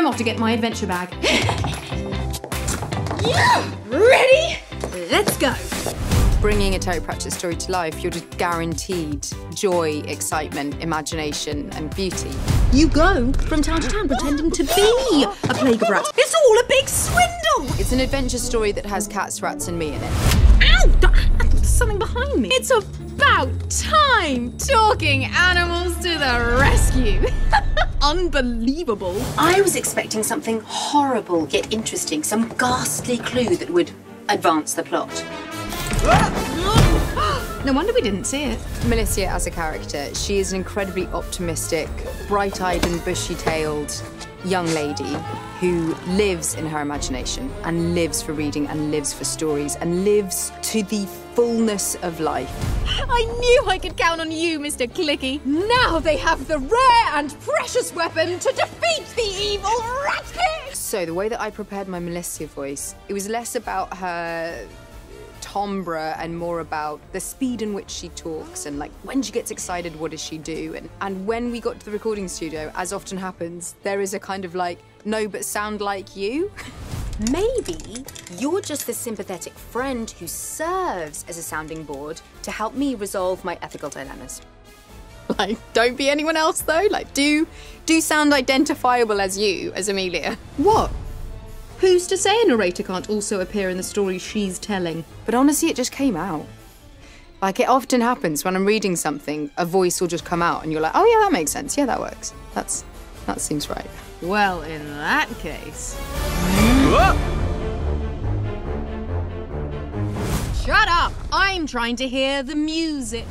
I'm off to get my adventure bag. yeah! Ready? Let's go. Bringing a Terry Pratchett story to life, you're just guaranteed joy, excitement, imagination, and beauty. You go from town to town pretending to be a plague of rats. It's all a big swindle! It's an adventure story that has cats, rats, and me in it. Ow! There's something behind me. It's about time! Talking animals to the rescue! Unbelievable. I was expecting something horrible yet interesting, some ghastly clue that would advance the plot. Ah! No wonder we didn't see it. Malicia as a character, she is an incredibly optimistic, bright-eyed and bushy-tailed young lady who lives in her imagination and lives for reading and lives for stories and lives to the fullness of life. I knew I could count on you, Mr. Clicky. Now they have the rare and precious weapon to defeat the evil Rat King! So the way that I prepared my Malicia voice, it was less about her timbre and more about the speed in which she talks and like when she gets excited what does she do and and when we got to the recording studio as often happens there is a kind of like no but sound like you Maybe you're just the sympathetic friend who serves as a sounding board to help me resolve my ethical dilemmas. like don't be anyone else though like do do sound identifiable as you as Emilia What? Who's to say a narrator can't also appear in the story she's telling? but honestly it just came out like it often happens when I'm reading something a voice will just come out and you're like oh yeah that makes sense yeah that works that's that seems right Well, in that case. Shut up! I'm trying to hear the music.